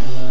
Uh,